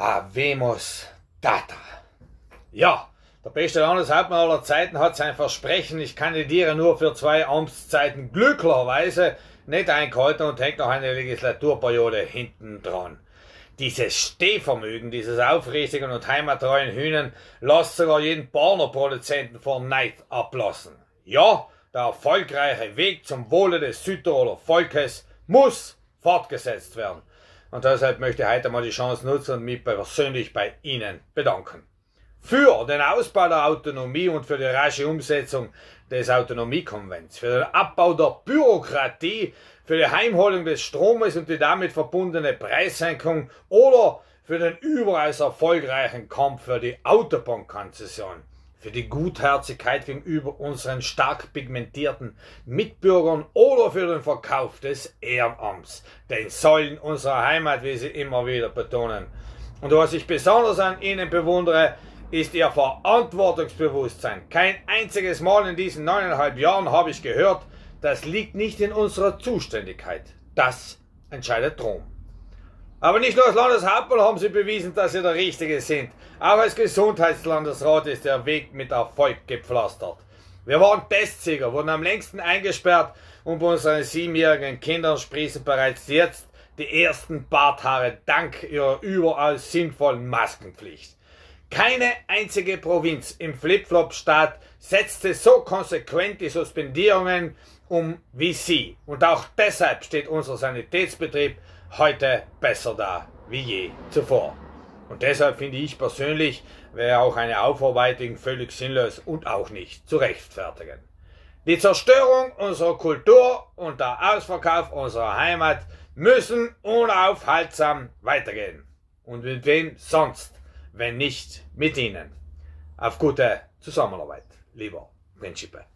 Avemus Data. Ja, der beste Landeshauptmann aller Zeiten hat sein Versprechen, ich kandidiere nur für zwei Amtszeiten, glücklicherweise nicht eingehalten und hängt noch eine Legislaturperiode hinten dran. Dieses Stehvermögen, dieses aufrichtigen und heimattreuen Hühnen lässt sogar jeden Partnerproduzenten vor Neid ablassen. Ja, der erfolgreiche Weg zum Wohle des Südtiroler Volkes muss fortgesetzt werden. Und deshalb möchte ich heute mal die Chance nutzen und mich persönlich bei Ihnen bedanken. Für den Ausbau der Autonomie und für die rasche Umsetzung des Autonomiekonvents, für den Abbau der Bürokratie, für die Heimholung des Stromes und die damit verbundene Preissenkung oder für den überaus erfolgreichen Kampf für die Autobahnkonzession für die Gutherzigkeit gegenüber unseren stark pigmentierten Mitbürgern oder für den Verkauf des Ehrenamts, den Säulen unserer Heimat, wie sie immer wieder betonen. Und was ich besonders an Ihnen bewundere, ist Ihr Verantwortungsbewusstsein. Kein einziges Mal in diesen neuneinhalb Jahren habe ich gehört, das liegt nicht in unserer Zuständigkeit. Das entscheidet Rom. Aber nicht nur als Landeshauptmann haben sie bewiesen, dass sie der Richtige sind. Auch als Gesundheitslandesrat ist der Weg mit Erfolg gepflastert. Wir waren Testsieger, wurden am längsten eingesperrt und bei unseren siebenjährigen Kindern sprießen bereits jetzt die ersten Barthaare dank ihrer überall sinnvollen Maskenpflicht. Keine einzige Provinz im Flipflop-Staat setzte so konsequent die Suspendierungen um wie sie. Und auch deshalb steht unser Sanitätsbetrieb heute besser da wie je zuvor. Und deshalb finde ich persönlich, wäre auch eine Aufarbeitung völlig sinnlos und auch nicht zu rechtfertigen. Die Zerstörung unserer Kultur und der Ausverkauf unserer Heimat müssen unaufhaltsam weitergehen. Und mit wem sonst, wenn nicht mit Ihnen. Auf gute Zusammenarbeit, lieber Principe.